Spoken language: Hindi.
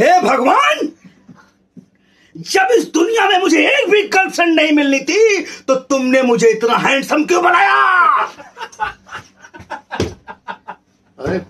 हे भगवान! जब इस दुनिया में मुझे एक भी गर्लफ्रेंड नहीं मिलनी थी तो तुमने मुझे इतना हैंडसम क्यों बनाया? अरे